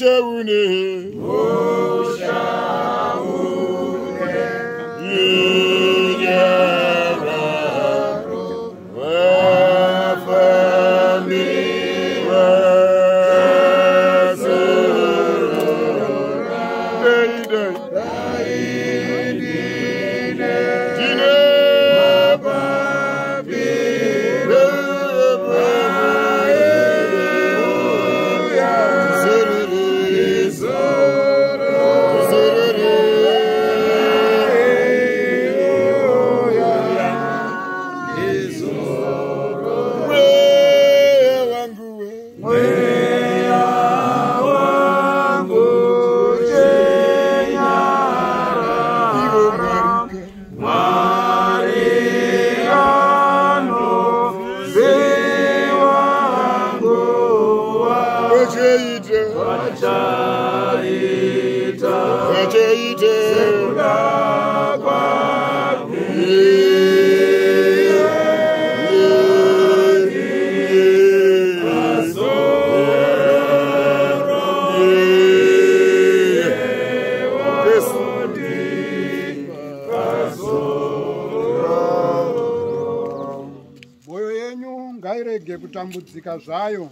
ṣe wù ní. Mwoyo ngairege kutambudzika zvayo.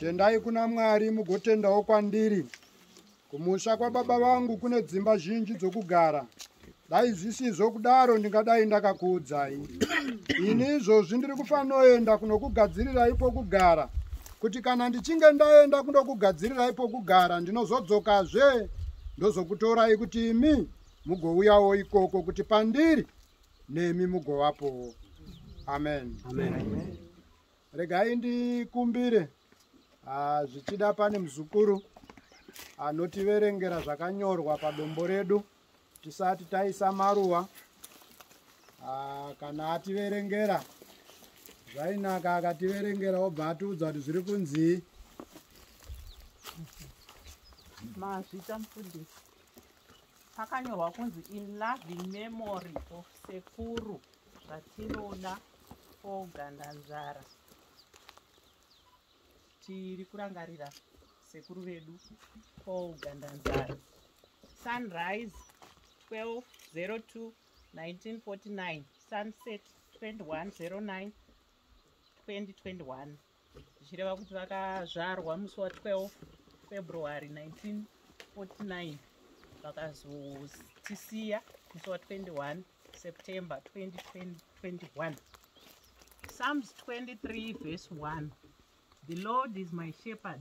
Tendai kuna mwari mugotendawo kwandiri. Kumusha kwababa vangu kune dzimba zhinji dzokugara. Dai zvisizvo kudaro ndingadai ndakakuudzai. Ini izvozvi ndiri kufanoenda kunokugadzirirai pokugara. Kuti kana ndichinge ndaenda kundokugadzirirai pokugara ndinozodzokazve ndozokutorai kuti imi mugouyawo ikoko kuti pandiri nemi mugovapowo amen, amen. Regai ndikumbire ah, zvichida pane muzukuru anotiverengera zvakanyorwa padombo redu. Tisati taisa maruva Ah, kana ativerengera zvainaka akativerengera obva atiudza kuti zviri kunzii mazvita mufundisi. Pakanyorwa kunzi in loving memory of sekuru zvatinoda ogandanzara tiri kurangarira sekuru vedu. Paul gandanzara sunrise 1202 1949 sunset 2109 2021 zvichireva kuti vakazvarwa musi wa12 february 1949 vakazotisiya musi wa21 september 2021 psalms 23 verse 1 the lord is my shepherd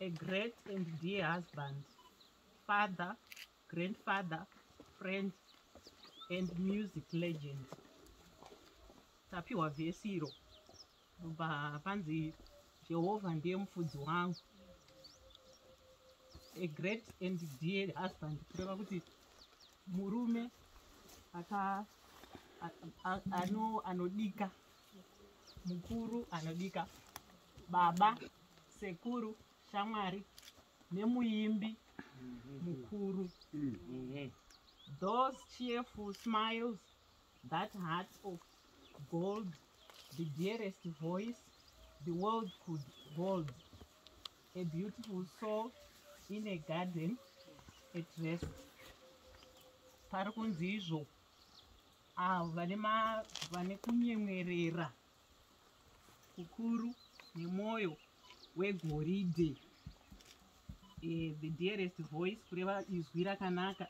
a great and dear husband father grandfather friend and music legend. Tapiwa vhesi iro pa- panzi jehovha ndiye mufudzi wangu. A great and dear husband kureva kuti murume aka anodika mukuru anodika baba sekuru shamwari nemuimbi mukuru. Those cheerful smiles that heart of gold the dearest voice the world could hold. A beautiful soul in a garden at rest. Pari kunzi izvo avo vane kunyemwerera. Kukuru nemwoyo wegoridhe. Eh, the dearest voice kureva izwi rakanaka.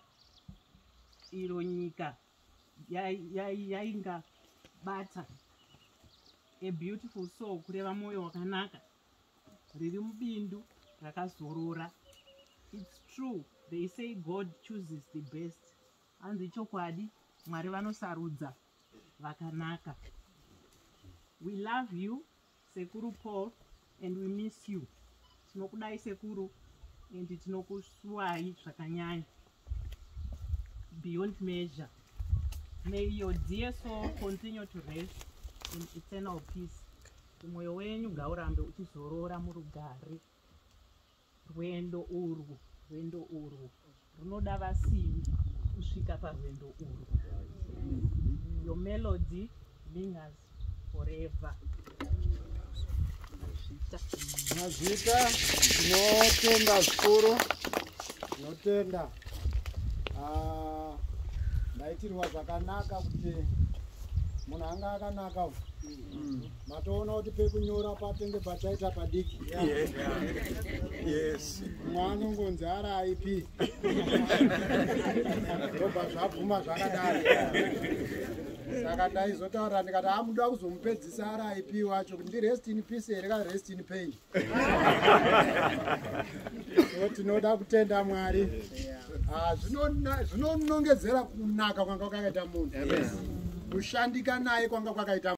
Iro nyika yai- yai- yaingabata. A beautiful soul kureva mwoyo wakanaka. Riri mubindu rakazorora. Its true they say god chooses the best. Hanzi chokwadi mwari vanosarudza vakanaka. We love you sekuru paul and we miss you. Tinokudai sekuru and tinokusuwai zvakanyanya. Beyond measure. May your dear soul continue to rest in eternal peace. Mwoyo wenyu ngaurambe uchizorora murugare. Rwendo urwu rwendo urwu. Runoda vasimbi kusvika parwendo urwu. Your melody lingers forever Mazvita. mazita tinotenda zvikuru tinotenda. Ah, ndaitirwa zvakanaka kuti munhu anga akanaka uyu. matoona kuti pekunyora patenge pachaita padiki. Mumwe anongonzi ari ip ndobva zvabvuma zvakadaro saka ndaizotaurira ndikati amuda kuzomupedzisa ari ip wacho kuti ndirest in peace here ka rest in pain? So tinoda kutenda mwari. Ah, zvinonongedzera kunaka kwanga kwakaita munhu. Kushandika naye kwanga kwakaita